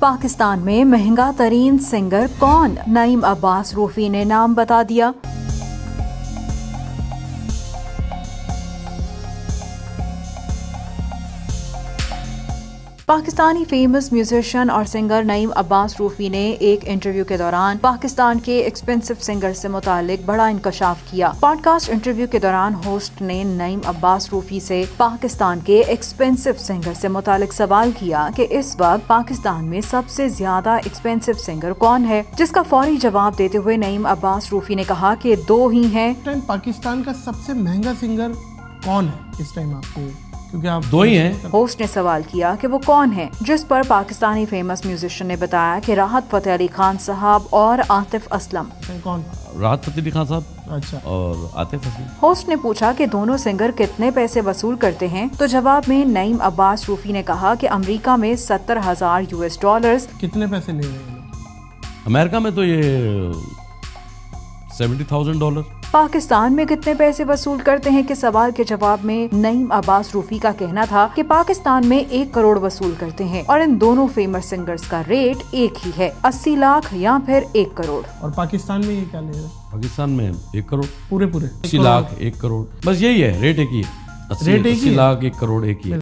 पाकिस्तान में महँगा तरीन सिंगर कौन? नईम अब्बास रूफी ने नाम बता दिया। पाकिस्तानी फ़ेमस म्यूजिशियन और सिंगर नईम अब्बास रूफी ने एक इंटरव्यू के दौरान पाकिस्तान के एक्सपेंसिव सिंगर से मुतालिक बड़ा इंकशाफ किया। पॉडकास्ट इंटरव्यू के दौरान होस्ट ने नईम अब्बास रूफी से पाकिस्तान के एक्सपेंसिव सिंगर से मुतालिक सवाल किया कि इस वक्त पाकिस्तान में सबसे ज़्यादा एक्सपेंसिव सिंगर कौन है? जिसका फौरी जवाब देते हुए नईम अब्बास रूफी ने कहा कि दो ही हैं। पाकिस्तान का सबसे महँगा सिंगर कौन है? इस टाइम आपको क्योंकि आप दो ही हैं। होस्ट ने सवाल किया कि वो कौन है जिस पर पाकिस्तानी फ़ेमस म्यूजिशियन ने बताया कि राहत फतेह अली खान साहब और आतिफ असलम। कौन? राहत फतेह अली खान साहब अच्छा। और आतिफ असलम। होस्ट ने पूछा कि दोनों सिंगर कितने पैसे वसूल करते हैं तो जवाब में नईम अब्बास रूफी ने कहा कि अमेरिका में सत्तर हज़ार यूएस डॉलर कितने पैसे ले रहे हैं? अमेरिका में तो ये सेवेंटी थाउज़ेंड डॉलर पाकिस्तान में कितने पैसे वसूल करते हैं के सवाल के जवाब में नईम अब्बास रूफी का कहना था कि पाकिस्तान में एक करोड़ वसूल करते हैं और इन दोनों फ़ेमस सिंगर्स का रेट एक ही है अस्सी लाख या फिर एक करोड़। और पाकिस्तान में ये क्या ले रहे हैं? पाकिस्तान में एक करोड़। पूरे पूरे अस्सी लाख एक करोड़। बस यही है रेट एक ही है। अस्सी रेट एक ही? लाख एक करोड़ एक ही है।